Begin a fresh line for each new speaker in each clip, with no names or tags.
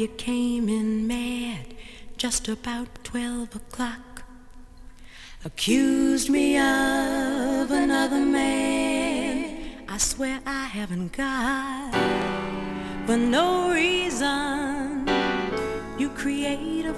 you came in mad just about 12 o'clock. Accused me of another man. I swear I haven't got for no reason. You create a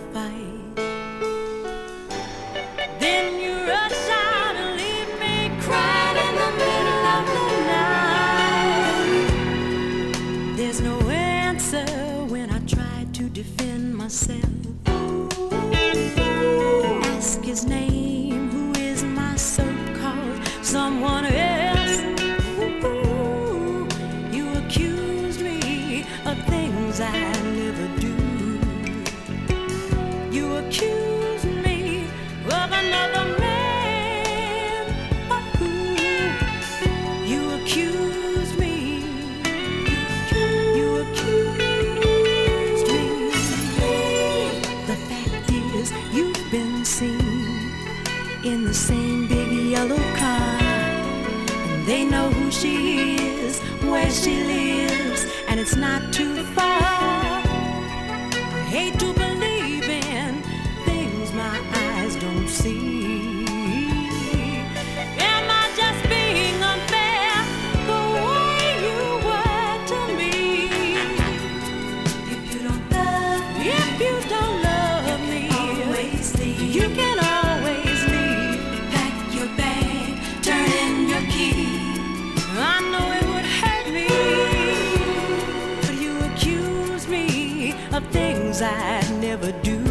never do.